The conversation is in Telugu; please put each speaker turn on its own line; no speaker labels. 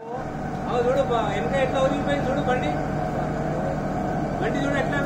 చూడు బా- వెనక ఎట్లా వదిలిపోయింది చూడు బండి. బండి చూడు ఎట్లా